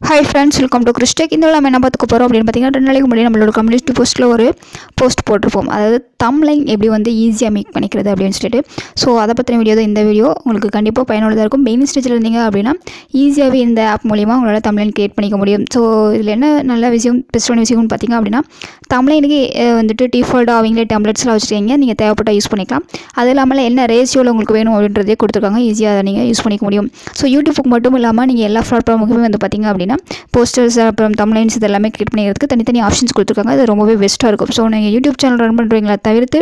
Hi friends welcome to கிறிஸ்டேக் இந்த நம்ம என்ன பார்த்துக்க போகிறோம் அப்படின்னு பார்த்தீங்கன்னா ரெண்டு நாளைக்கு முன்னாடி நம்மளோட கம்யூனிஸ்ட் போஸ்ட்டில் ஒரு போஸ்ட் போட்டிருப்போம். அதாவது தம்லைன் எப்படி வந்து ஈஸியாக மேக் பண்ணிக்கிறது அப்படின்னு சொல்லிட்டு. ஸோ அதை பற்றின வீடியோ தான் இந்த வீடியோ உங்களுக்கு கண்டிப்பாக பயனுள்ளதாக இருக்கும். மெயின் ஸ்டேஜில் இருந்தீங்க அப்படின்னா ஈஸியாகவே இந்த ஆப் மூலிமா உங்களால் தம்லைன் கிரியேட் பண்ணிக்க முடியும். ஸோ இதில் என்ன நல்ல விஷயம் பெஸ்ட்டான விஷயம்னு பார்த்தீங்க அப்படின்னா தம்லைனுக்கு வந்துட்டு டிஃபால்ட்டாக அவங்களே டெம்லெட்ஸ்லாம் வச்சுருக்கீங்க நீங்கள் தேவைப்பட்டால் யூஸ் பண்ணிக்கலாம். அது இல்லாமல் என்ன ரேஷியோவில் உங்களுக்கு வேணும் அப்படின்றதே கொடுத்துருக்காங்க. ஈஸியாக அதை நீங்கள் யூஸ் பண்ணிக்க முடியும். ஸோ யூடியூப்புக்கு மட்டும் இல்லாமல் நீங்கள் எல்லா பிளாட்ஃபார்முக்குமே வந்து பார்த்திங்க அப்படின்னா போஸ்டர்ஸ் அப்புறம் தமிழ்லைன்ஸ் இது எல்லாமே கிரியேட் பண்ணிக்கிறதுக்கு தனித்தனி ஆப்ஷன்ஸ் கொடுத்துருக்காங்க. அது ரொம்பவே பெஸ்ட்டாக இருக்கும். ஸோ நீங்கள் யூடியூப் சேனல் ரன் பண்ணுறீங்களா தவிர்த்து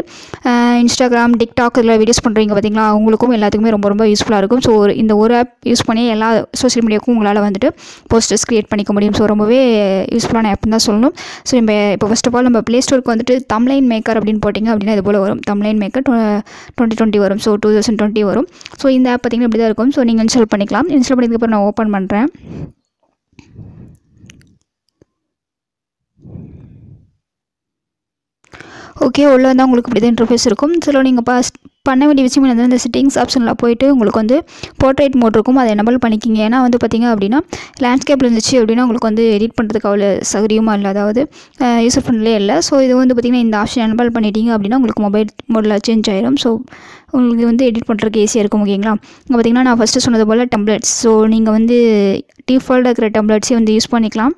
இன்ஸ்டாகிராம் டிக்டாக் இதில் வீடியோஸ் பண்ணுறீங்க பார்த்தீங்களா? அவங்களுக்கும் எல்லாத்துக்குமே ரொம்ப ரொம்ப யூஸ்ஃபுல்லாக இருக்கும். ஸோ ஒரு இந்த ஒரு ஆப் யூஸ் பண்ணி எல்லா சோஷியல் மீடியாவுக்கும் உங்களால் வந்துட்டு போஸ்டர்ஸ் க்ரியேட் பண்ணிக்க முடியும். ஸோ ரொம்பவே யூஸ்ஃபுல்லான ஆப்னு தான் சொல்லணும். ஸோ நம்ம இப்போ ஃபஸ்ட் ஆஃப் ஆல் நம்ம ப்ளே ஸ்டோருக்கு வந்துட்டு தம்லைன் மேக்கர் அப்படின்னு போட்டிங்க அப்படின்னா இது போல் வரும். தம்லைன் மேக்கர் டுவெண்ட்டி டுவெண்ட்டி வரும். ஸோ டூ தௌசண்ட் டுவெண்ட்டி வரும். ஸோ இந்த ஆப் பார்த்தீங்கன்னா இப்படி தான் இருக்கும். ஸோ நீங்கள் இன்ஸ்டால் பண்ணிக்கலாம். இன்ஸ்டால் பண்ணதுக்கப்புறம் நான் ஓப்பன் பண்ணுறேன் ஓகே உள்ளே வந்து உங்களுக்கு இப்படி தான் இன்டர்ஃபேஸ் இருக்கும். சில நீங்கள் பாஸ் பண்ண வேண்டிய விஷயம் என்னது இந்த செட்டிங்ஸ் ஆப்ஷனில் போயிட்டு உங்களுக்கு வந்து போர்ட்ரேட் மோட் இருக்கும். அதை எனபிள் பண்ணிக்கிங்க. ஏன்னா வந்து பார்த்திங்க அப்படின்னா லேண்ட்ஸ்கேப்பில் இருந்துச்சு அப்படின்னா உங்களுக்கு வந்து எடிட் பண்ணுறதுக்கு அவ்வளோ சௌகரியமாக இல்லை. அதாவது யூசர் ஃப்ரெண்ட்லேயே இல்லை. ஸோ இது வந்து பார்த்திங்கன்னா இந்த ஆப்ஷன் எனபிள் பண்ணிட்டீங்க அப்படின்னா உங்களுக்கு மொபைல் மோடில் சேஞ்ச் ஆயிரும். ஸோ உங்களுக்கு வந்து எடிட் பண்ணுறதுக்கு ஈஸியாக இருக்கும் ஓகேங்களா இங்கே பார்த்தீங்கன்னா நான் ஃபஸ்ட்டு சொன்னது போல் டெம்ப்ளெட்ஸ் ஸோ நீங்கள் வந்து டிஃபால்ட்டாக இருக்கிற டெம்ப்ளெட்ஸே வந்து யூஸ் பண்ணிக்கலாம்.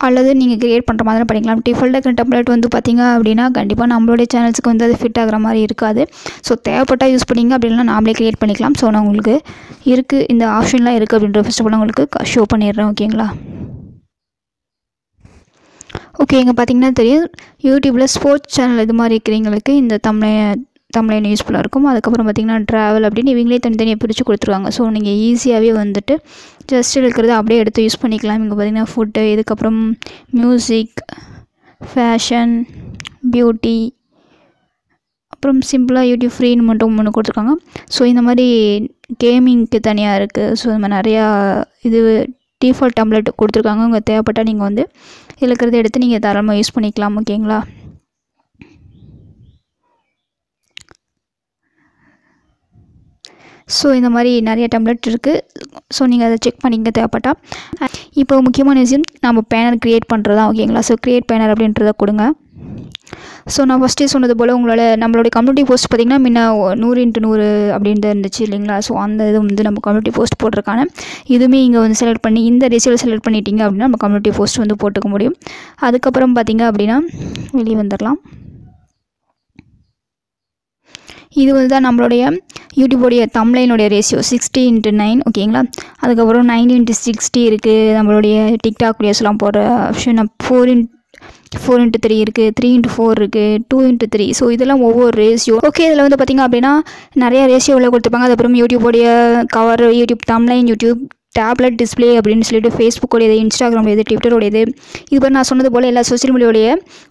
அல்லது நீங்கள் கிரியேட் பண்ணுற மாதிரி பண்ணிக்கலாம். டிஃபால்ட்டாக இருக்கிற டெம்ப்ளேட் வந்து பார்த்திங்க அப்படின்னா கண்டிப்பாக நம்மளுடைய சேனல்ஸுக்கு வந்து அது ஃபிட் ஆகிற மாதிரி இருக்காது. ஸோ தேவைப்பட்டால் யூஸ் பண்ணிங்க அப்படின்னா நாமளே கிரியேட் பண்ணிக்கலாம். ஸோ நான் உங்களுக்கு இருக்குது இந்த ஆப்ஷன்லாம் இருக்குது அப்படின்ற ஃபஸ்ட் ஆஃப் ஆல் உங்களுக்கு ஷோ பண்ணிடுறேன் ஓகேங்களா ஓகே இங்கே பார்த்தீங்கன்னா தெரியும். யூடியூப்பில் ஸ்போர்ட்ஸ் சேனல் இது மாதிரி இருக்கிறவங்களுக்கு இந்த தமிழ் தமிழன் யூஸ்ஃபுல்லாக இருக்கும். அதுக்கப்புறம் பார்த்திங்கன்னா ட்ராவல் அப்படின்னு இவங்களே தனித்தனியாக பிரித்து கொடுத்துருவாங்க. ஸோ நீங்கள் ஈஸியாகவே வந்துட்டு ஜஸ்ட் இருக்கிறத அப்படியே எடுத்து யூஸ் பண்ணிக்கலாம். இங்கே பார்த்திங்கன்னா ஃபுட்டு இதுக்கப்புறம் மியூசிக் ஃபேஷன் பியூட்டி அப்புறம் சிம்பிளாக யூடியூப் ஃப்ரீன்னு மட்டும் ஒன்று கொடுத்துருக்காங்க. ஸோ இந்த மாதிரி கேமிங்க்கு தனியாக இருக்குது ஸோ இந்த மாதிரி நிறையா இது டிஃபால்ட் டம்ளெட் கொடுத்துருக்காங்க. உங்கள் தேவைப்பட்டால் நீங்கள் வந்து இதில் இருக்கிறத எடுத்து நீங்கள் தாராளமாக யூஸ் பண்ணிக்கலாம். ஓகேங்களா ஸோ இந்த மாதிரி நிறைய டெம்லெட் இருக்குது ஸோ நீங்கள் அதை செக் பண்ணிங்க தேவைப்பட்டால் இப்போ முக்கியமான விஷயம் நம்ம பேனர் க்ரியேட் பண்ணுறது தான் ஓகேங்களா ஸோ க்ரியேட் பேனர் அப்படின்றத கொடுங்க. ஸோ நான் ஃபஸ்ட்டே சொன்னது போல் உங்களால் நம்மளுடைய கம்யூனிட்டி போஸ்ட் பார்த்திங்கன்னா முன்ன நூறு இன்ட்டு நூறு அப்படின்ட்டு இருந்துச்சு இல்லைங்களா? ஸோ அந்த இது வந்து நம்ம கம்யூனிட்டி போஸ்ட் போட்டிருக்கான இதுவுமே இங்கே வந்து செலக்ட் பண்ணி இந்த ரேஷியோவில் செலக்ட் பண்ணிட்டீங்க அப்படின்னா நம்ம கம்யூனிட்டி போஸ்ட் வந்து போட்டுக்க முடியும். அதுக்கப்புறம் பார்த்திங்க அப்படின்னா வெளியே வந்துடலாம் இது வந்து தான் நம்மளுடைய யூடியூபோடைய தம்லைனுடைய ரேஷியோ சிக்ஸ்டி இன்ட்டு நைன் ஓகேங்களா அதுக்கப்புறம் நைன் இன்ட்டு சிக்ஸ்டி இருக்குது நம்மளுடைய டிக்டாக் ரேஸ்லாம் போடுற option four into four into three இருக்குது த்ரீ இன்ட்டு ஃபோர் இருக்குது டூ இன்ட்டு த்ரீ ஸோ இதெல்லாம் ஒவ்வொரு ரேஷியோ ஓகே இதில் வந்து பார்த்திங்க அப்படின்னா நிறைய ரேஷியோவில் கொடுத்துருப்பாங்க. அதுக்கப்புறம் யூடியூபோடைய cover YouTube thumbnail YouTube tablet display அப்படின்னு சொல்லிட்டு ஃபேஸ்புக்கோடையது இன்ஸ்டாகிராமுடையது ட்விட்டருடையது இது மாதிரி நான் சொன்னது போல் எல்லா சோஷியல் மீடியாவுடைய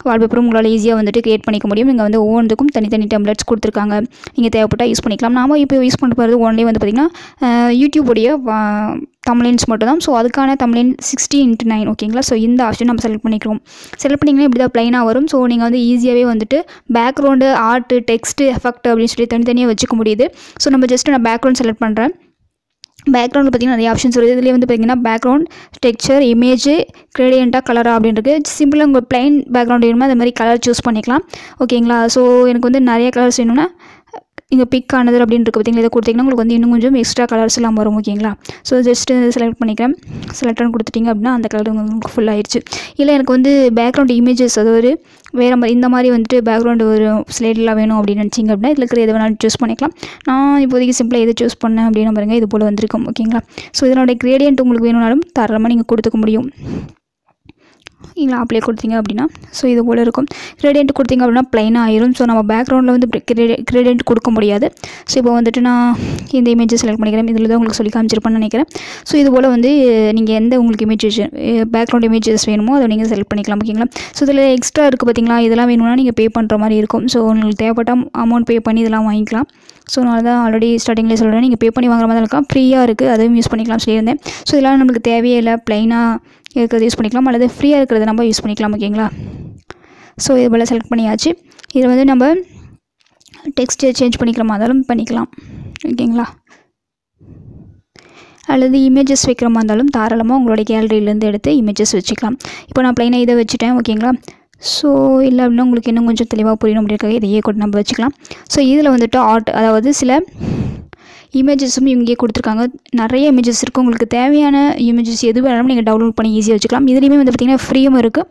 வால்பேப்பரும் உங்களால் ஈஸியாக வந்துட்டு கிரியேட் பண்ணிக்க முடியும். இங்கே வந்து ஒவ்வொன்றுக்கும் தனித்தனி டெம்ப்ளெட்ஸ் கொடுத்துருக்காங்க. நீங்கள் தேவைப்பட்டால் யூஸ் பண்ணிக்கலாம். நாம இப்போ யூஸ் பண்ண போகிறது ஒன்லே வந்து பார்த்திங்கன்னா யூடியூபுடைய தமிழ்ஸ் மட்டும் தான் ஸோ அதுக்கான தமிழின் சிக்ஸ்டி இன்ட்டு நைன் ஓகேங்களா ஸோ இந்த ஆப்ஷன் நம்ம செலக்ட் பண்ணிக்கிறோம். செலக்ட் பண்ணிங்கன்னா இப்படி தான் ப்ளைனாக வரும். ஸோ நீங்கள் வந்து ஈஸியாகவே வந்துட்டு பேக்ரவுண்டு ஆர்ட்டு டெக்ஸ்ட்டு எஃபெக்ட் அப்படின்னு சொல்லி தனித்தனியாக வச்சுக்க முடியுது. ஸோ நம்ம ஜஸ்ட்டு நான் பேக்ரவுண்ட் செலக்ட் பண்ணுறேன் பேக்ரவுண்ட் பார்த்திங்கன்னா நிறைய ஆப்ஷன்ஸ் வருது இதுலேயே வந்து பார்த்திங்கன்னா பேக்ரவுண்ட் டெக்ஸ்சர் இமேஜ் கிரேடியண்ட்டாக கலராக அப்படின்றது சிம்பிளாக உங்கள் பிளைன் பேக்ரவுண்ட் வேணுமோ அது மாதிரி கலர் சூஸ் பண்ணிக்கலாம். ஓகேங்களா ஸோ எனக்கு வந்து நிறைய கலர்ஸ் வேணும்னா இங்கே பிக் ஆனது அப்படின்னு இருக்குது பார்த்தீங்களா இதை கொடுத்தீங்கன்னா உங்களுக்கு வந்து இன்னும் கொஞ்சம் எக்ஸ்ட்ரா கலர்ஸ் எல்லாம் வரும் ஓகேங்களா ஸோ ஜஸ்ட்டு செலக்ட் பண்ணிக்கிறேன். செலக்ட்னு கொடுத்துட்டிங்க அப்படின்னா அந்த கலர் உங்களுக்கு ஃபுல் ஆயிடுச்சு இல்லை எனக்கு வந்து பேக்ரவுண்ட் இமேஜஸ் அதாவது வேறு மாதிரி இந்த மாதிரி வந்துட்டு பேக்ரவுண்டு ஒரு ஸ்லைடெலாம் வேணும் அப்படின்னு நினச்சிங்க அப்படின்னா இதில் இருக்கிற எது வேணாலும் சூஸ் பண்ணிக்கலாம். நான் இப்போதைக்கு சிம்பிளாக எது சூஸ் பண்ணேன் அப்படின்னு பாருங்கள் இது போல் வந்திருக்கும் ஓகேங்களா ஸோ இதனோட கிரேடியன்ட் உங்களுக்கு வேணும்னாலும் தரமாக நீங்கள் கொடுத்துக்க முடியும். இல்லை அப்ளை கொடுத்தீங்க அப்படின்னா ஸோ இது போல் இருக்கும். கிரேடியன்ட் கொடுத்தீங்க அப்படின்னா ப்ளைனாக ஆயிரும். ஸோ நம்ம பேக்ரவுண்டில் வந்து கிரேடியன்ட் கொடுக்க முடியாது. ஸோ இப்போ வந்துட்டு நான் இந்த இமேஜை செலக்ட் பண்ணிக்கிறேன். இதில் தான் உங்களுக்கு சொல்லி காமிச்சிருப்பேன்னு நினைக்கிறேன். ஸோ இது போல் வந்து நீங்கள் எந்த உங்களுக்கு இமேஜஸ் பேக்ரவுண்ட் இமேஜஸ் வேணுமோ அதை நீங்கள் செலக்ட் பண்ணிக்கலாம் ஓகேங்களா ஸோ இதில் எக்ஸ்ட்ரா இருக்குது பார்த்தீங்களா இதெல்லாம் வேணும்னா நீங்கள் பே பண்ணுற மாதிரி இருக்கும். ஸோ உங்களுக்கு தேவைப்பட்ட அமௌண்ட் பே பண்ணி இதெல்லாம் வாங்கிக்கலாம். ஸோ நான் தான் ஆல்ரெடி ஸ்டார்டிங்கில் சொல்கிறேன் நீங்கள் பே பண்ணி வாங்குற மாதிரி இருக்கும். ஃப்ரீயாக இருக்குது அதையும் யூஸ் பண்ணிக்கலாம் சொல்லியிருந்தேன். ஸோ இதெல்லாம் நம்மளுக்கு தேவையே இல்லை. ப்ளைனாக இருக்கிறது யூஸ் பண்ணிக்கலாம். அல்லது ஃப்ரீயாக இருக்கிறத நம்ம யூஸ் பண்ணிக்கலாம் ஓகேங்களா ஸோ இது போல் செலக்ட் பண்ணியாச்சு. இதில் வந்து நம்ம டெக்ஸ்ட்டு சேஞ்ச் பண்ணிக்கிற மாதிரிலும் பண்ணிக்கலாம். ஓகேங்களா அல்லது இமேஜஸ் வைக்கிற மாதிரி இருந்தாலும் தாராளமாக உங்களுடைய கேலரியிலேருந்து எடுத்து இமேஜஸ் வச்சுக்கலாம். இப்போ நான் ப்ளைனாக இதை வச்சுட்டேன் ஓகேங்களா ஸோ இல்லை அப்படின்னா உங்களுக்கு இன்னும் கொஞ்சம் தெளிவாக புரியணும் அப்படின்றக்காக இதையே கூட நம்ம வச்சுக்கலாம். ஸோ இதில் வந்துட்டு ஆர்ட் அதாவது சில இமேஜஸும் இங்கே கொடுத்துருக்காங்க. நிறைய இமேஜஸ் இருக்குது உங்களுக்கு தேவையான இமேஜஸ் எது வேணாலும் நீங்கள் டவுன்லோட் பண்ணி ஈஸியாக வச்சுக்கலாம். இதுலேயுமே வந்து பார்த்திங்கன்னா ஃப்ரீயும் இருக்குது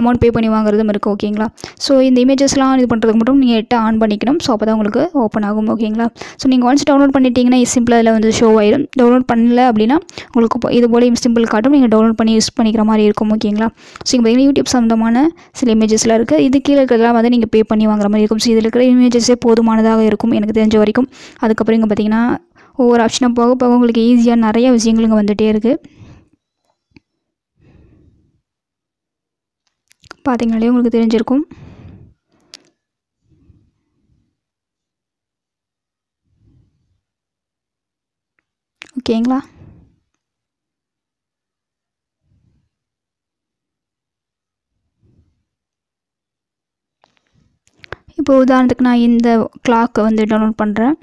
அமௌண்ட் பே பண்ணி வாங்குறதும் இருக்குது ஓகேங்களா ஸோ இந்த இமேஜஸ்லாம் இது பண்ணுறதுக்கு மட்டும் நீங்கள் எட்டு ஆன் பண்ணிக்கணும். ஸோ அப்போ தான் உங்களுக்கு ஓப்பன் ஆகும். ஓகேங்களா ஸோ நீங்கள் ஒன்ஸ் டவுன்லோட் பண்ணிட்டீங்கன்னா சிம்பிளாக அதில் வந்து ஷோ ஆயிடும் டவுன்லோட் பண்ணல அப்படின்னா உங்களுக்கு இப்போ இது போல் சிம்பிள் காட்டும். நீங்கள் டவுன்லோட் பண்ணி யூஸ் பண்ணிக்கிற மாதிரி இருக்கும். ஓகேங்களா ஸோ இங்கே பார்த்தீங்கன்னா யூடியூப் சம்மந்தமான சில இமேஜஸ்லாம் இருக்குது இது கீழே இருக்கிறதெல்லாம் வந்து நீங்கள் பே பண்ணி வாங்குற மாதிரி இருக்கும். ஸோ இதில் இருக்கிற இமேஜஸே போதுமானதாக இருக்கும். எனக்கு தெரிஞ்ச வரைக்கும். அதுக்கப்புறம் இங்கே பார்த்தீங்கன்னா ஒவ்வொரு ஆப்ஷனாக போக போக உங்களுக்கு ஈஸியாக நிறைய விஷயங்கள் இங்கே வந்துகிட்டே இருக்குது பார்த்தீங்கனாலே உங்களுக்கு தெரிஞ்சிருக்கும். ஓகேங்களா இப்போ உதாரணத்துக்கு நான் இந்த கிளாக்கை வந்து டவுன்லோட் பண்ணுறேன்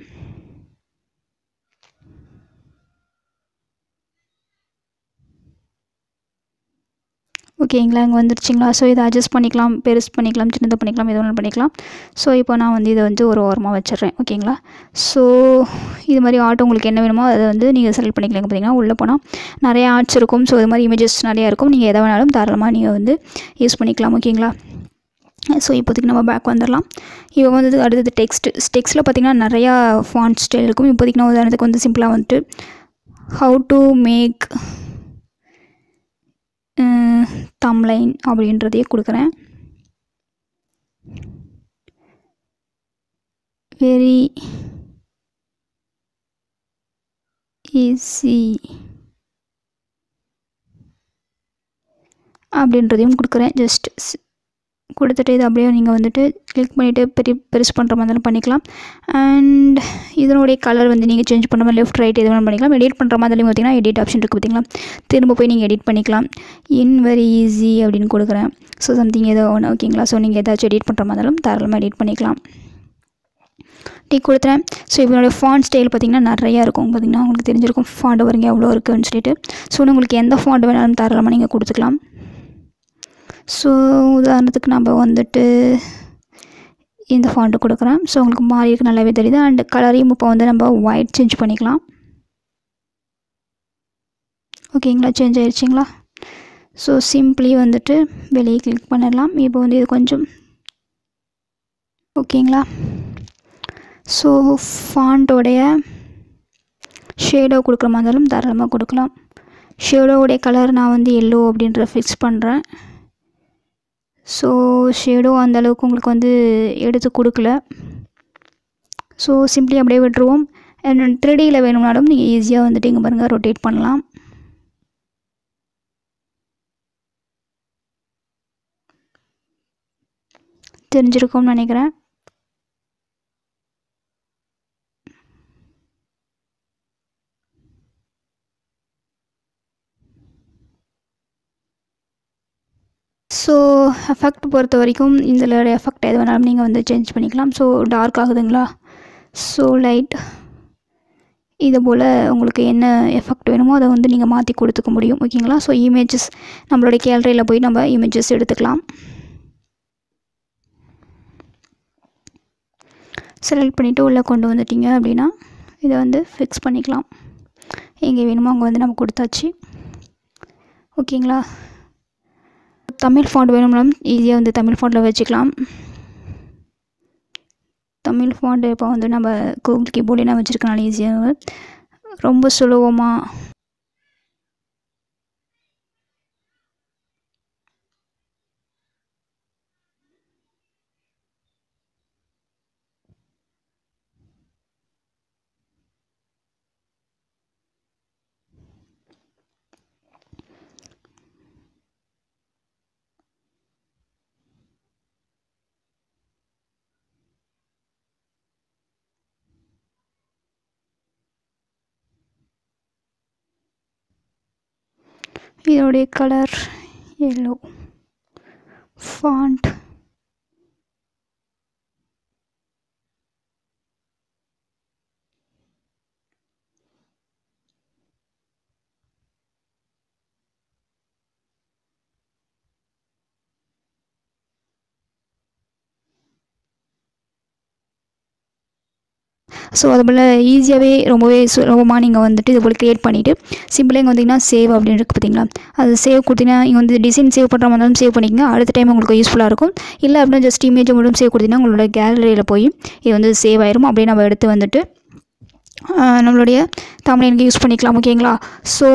ஓகேங்களா இங்கே வந்துருச்சிங்களா? ஸோ இதை அட்ஜஸ்ட் பண்ணிக்கலாம் பெருசு பண்ணிக்கலாம் சின்னதாக பண்ணிக்கலாம் எது ஒன்று பண்ணிக்கலாம். ஸோ இப்போ நான் வந்து இதை வந்து ஒரு ஓரமாக வச்சிடுறேன். ஓகேங்களா ஸோ இது மாதிரி ஆர்ட் உங்களுக்கு என்ன வேணுமோ அதை வந்து நீங்கள் செலக்ட் பண்ணிக்கலாம் பார்த்தீங்கன்னா உள்ளே போனால் நிறையா ஆர்ட்ஸ் இருக்கும். ஸோ இது மாதிரி இமேஜஸ் நிறையா இருக்கும். நீங்கள் எதை வேணாலும் தாராளமாக நீங்கள் வந்து யூஸ் பண்ணிக்கலாம். ஓகேங்களா ஸோ இப்போதைக்கு நம்ம பேக் வந்துடலாம். இப்போ வந்து அடுத்தது டெக்ஸ்ட் டெக்ஸ்ட்டில் பார்த்திங்கன்னா நிறையா ஃபாண்ட் ஸ்டைல் இருக்கும். இப்போதைக்கு நான் உதாரணத்துக்கு வந்து சிம்பிளாக வந்துட்டு ஹவு டு மேக் தம்லைன் அப்படின்றதையே கொடுக்குறேன். வெரி ஈஸி அப்படின்றதையும் கொடுக்குறேன். ஜஸ்ட் கொடுத்துட்டு இது அப்படியே நீங்கள் வந்துட்டு கிளிக் பண்ணிவிட்டு பெரிய பெருசு பண்ணுற மாதிரி இருந்தாலும் பண்ணிக்கலாம். அண்ட் இதனுடைய கலர் வந்து நீங்கள் சேஞ்ச் பண்ணுற மாதிரி லெஃப்ட் ரைட் எது வேணாலும் பண்ணிக்கலாம். எடிட் பண்ணுற மாதிரி பார்த்தீங்கன்னா எடிட் ஆப்ஷன் இருக்குது பார்த்திங்களா? திரும்ப போய் நீங்கள் எடிட் பண்ணிக்கலாம். இன் வெரி ஈஸி அப்படின்னு கொடுக்குறேன். ஸோ சம்திங் ஏதோ ஒன்று ஓகேங்களா ஸோ நீங்கள் ஏதாச்சும் எடிட் பண்ணுற மாதிரிலும் தாராளமாக எடிட் பண்ணிக்கலாம். டீ கொடுத்துறேன். ஸோ இவனுடைய ஃபாண்ட் ஸ்டைல் பார்த்திங்கன்னா நிறையா இருக்கும் பார்த்திங்கன்னா உங்களுக்கு தெரிஞ்சிருக்கும் ஃபாண்ட் வருங்க எவ்வளோ இருக்குதுன்னு சொல்லிட்டு. ஸோ உங்களுக்கு எந்த ஃபாண்ட் வேணாலும் தாராளமாக நீங்கள் கொடுத்துக்கலாம். ஸோ உதாரணத்துக்கு நம்ம வந்துட்டு இந்த ஃபாண்ட்டு கொடுக்குறேன் ஸோ உங்களுக்கு மாறியிருக்கு நல்லாவே தெரியுது. அண்ட் கலரையும் இப்போ வந்து நம்ம ஒயிட் சேஞ்ச் பண்ணிக்கலாம். ஓகேங்களா சேஞ்ச் ஆயிடுச்சிங்களா ஸோ சிம்பிளி வந்துட்டு வெளியே கிளிக் பண்ணிடலாம். இப்போ வந்து இது கொஞ்சம் ஓகேங்களா? ஸோ ஃபாண்ட்டோடைய ஷேடோ கொடுக்குற மாதிரி இருந்தாலும் தாராளமாக கொடுக்கலாம். ஷேடோவுடைய கலர் நான் வந்து எல்லோ அப்படின்ற ஃபிக்ஸ் பண்ணுறேன் ஸோ ஷேடோ அந்த அளவுக்கு உங்களுக்கு வந்து எடுத்து கொடுக்கல. ஸோ சிம்பிளி அப்படியே விட்டுருவோம். அண்ட் த்ரீடியில் வேணும்னாலும் நீங்கள் ஈஸியாக வந்துட்டு இங்கே பாருங்கள் ரொட்டேட் பண்ணலாம். தெரிஞ்சிருக்கும்னு நினைக்கிறேன். ஸோ எஃபெக்ட் பொறுத்த வரைக்கும் இதில் எஃபெக்ட் எது வேணாலும் நீங்கள் வந்து சேஞ்ச் பண்ணிக்கலாம். ஸோ டார்க் ஆகுதுங்களா? ஸோ லைட் இது போல் உங்களுக்கு என்ன எஃபெக்ட் வேணுமோ அதை வந்து நீங்கள் மாற்றி கொடுத்துக்க முடியும். ஓகேங்களா ஸோ இமேஜஸ் நம்மளுடைய கேலரியில் போய் நம்ம இமேஜஸ் எடுத்துக்கலாம். செலக்ட் பண்ணிவிட்டு உள்ளே கொண்டு வந்துட்டீங்க அப்படின்னா இதை வந்து ஃபிக்ஸ் பண்ணிக்கலாம். எங்கே வேணுமோ அங்கே வந்து நம்ம கொடுத்தாச்சு. ஓகேங்களா தமிழ் ஃபாண்ட் வேணும்னாலும் ஈஸியாக வந்து தமிழ் ஃபாண்டில் வச்சுக்கலாம். தமிழ் ஃபாண்ட் இப்போ வந்து நம்ம கூகுள் கீபோர்டே நான் வச்சுருக்கனால ஈஸியாக ரொம்ப சுலபமாக இதோடைய கலர் எல்லோ ஃபாண்ட் ஸோ அதுபோல் ஈஸியாகவே ரொம்பவே சுலபமாக நீங்கள் வந்துட்டு இது போல் க்ரியேட் பண்ணிவிட்டு சிம்பிளாக இங்கே வந்தீங்கன்னா சேவ் அப்படின்னு இருக்குது பார்த்தீங்களா அது சேவ் கொடுத்தீங்கன்னா இங்கே வந்து டிசைன் சேவ் பண்ணுற மாதிரி இருந்தாலும் சேவ் பண்ணிக்கங்க. அடுத்த டைம் உங்களுக்கு யூஸ்ஃபுல்லாக இருக்கும். இல்லை அப்படின்னா ஜஸ்ட் இமேஜை மட்டும் சேவ் கொடுத்தீங்கன்னா உங்களோட கேலரியில் போய் இது வந்து சேவ் ஆயிரும். அப்படியே நம்ம எடுத்து வந்துட்டு நம்மளுடைய தமிழனுக்கு யூஸ் பண்ணிக்கலாம் ஓகேங்களா ஸோ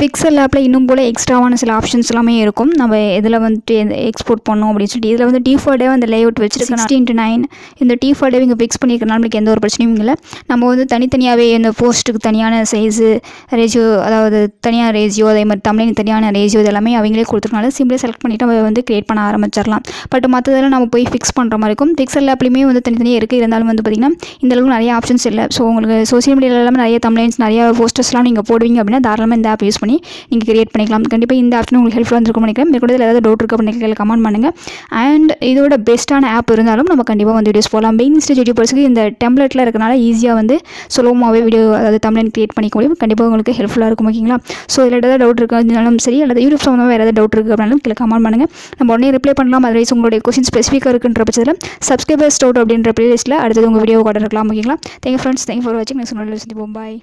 பிக்சல் ஆப்பில் இன்னும் போல் எக்ஸ்ட்ராவான சில ஆப்ஷன்ஸ் எல்லாமே இருக்கும். நம்ம இதில் வந்துட்டு எக்ஸ்போர்ட் பண்ணோம் அப்படின்னு சொல்லிட்டு இதில் வந்து டிஃபால்ட்டே அந்த லேஅவுட் வச்சுருக்கேன் சிக்ஸ்டீன் டு நைன் இந்த டிஃபால்ட்டே இங்கே ஃபிக்ஸ் பண்ணிக்கிறனால நமக்கு எந்த ஒரு பிரச்சனையும் இல்லை. நம்ம வந்து தனித்தனியாகவே இந்த போஸ்ட்டுக்கு தனியான சைஸு ரேஜியோ அதாவது தனியான ரேஜியோ அதே மாதிரி தமிழின் தனியான ரேஜியோ இது எல்லாமே அவங்களே கொடுத்துருக்கனால சிம்பிளாக செலக்ட் பண்ணிவிட்டு நம்ம வந்து க்ரியேட் பண்ண ஆரம்பிச்சிடலாம். பட் மற்றதெல்லாம் நம்ம போய் ஃபிக்ஸ் பண்ணுற மாதிரி இருக்கும். பிக்சல் ஆப்லேயுமே வந்து தனித்தனியாக இருக்குது இருந்தாலும் வந்து பார்த்திங்கன்னா இந்த அளவுக்கு நிறைய ஆப்ஷன்ஸ் இல்லை. ஸோ உங்களுக்கு சோசியல் மீடியாவில் எல்லாமே நிறைய தமிழ்ஸ் நிறைய போஸ்டர்ஸ்லாம் நீங்கள் போடுவீங்க அப்படின்னா தாராளமாக இந்த ஆப் யூஸ் பண்ணி நீங்கள் கிரியேட் பண்ணிக்கலாம். கண்டிப்பாக இந்த ஆப்னு உங்களுக்கு ஹெல்ப்ஃபுல்லாக இருந்திருக்கும் நினைக்கிறேன். மேற்கொண்டு ஏதாவது டவுட் இருக்க பண்ணி கமெண்ட் பண்ணுங்கள் அண்ட் இதோட பெஸ்ட்டான ஆப் இருந்தாலும் நம்ம கண்டிப்பாக வந்து வீடியோஸ் போகலாம் மெயின் ஸ்டேஜ் யூடியூபர்ஸுக்கு இந்த டெம்ப்ளெட்டில் இருக்கனால ஈஸியாக வந்து சுலபமாகவே வீடியோ அதாவது தமிழன் கிரியேட் பண்ணிக்க முடியும். கண்டிப்பாக உங்களுக்கு ஹெல்ப்ஃபுல்லாக இருக்கும் ஓகேங்களா ஸோ இதில் ஏதாவது டவுட் இருந்தாலும் சரி அல்லது யூடியூப் சம்மந்தமாக வேறு ஏதாவது டவுட் இருக்குது அப்படின்னாலும் கீழே கமெண்ட் பண்ணுங்கள் நம்ம உடனே ரிப்ளை பண்ணலாம். அதர்வைஸ் உங்களுடைய கொஸ்டின் ஸ்பெசிஃபிக்காக இருக்குன்ற பட்சத்தில் சப்ஸ்கிரைபர்ஸ் டவுட் அப்படின்ற ப்ளேலிஸ்ட்டில் அடுத்தது உங்கள் வீடியோ கூட இருக்கலாம் ஓகேங்களா தேங்க் ஃப்ரெண்ட்ஸ் தேங்க் ஃபார் வாட்சிங் நெக்ஸ்ட் பாய்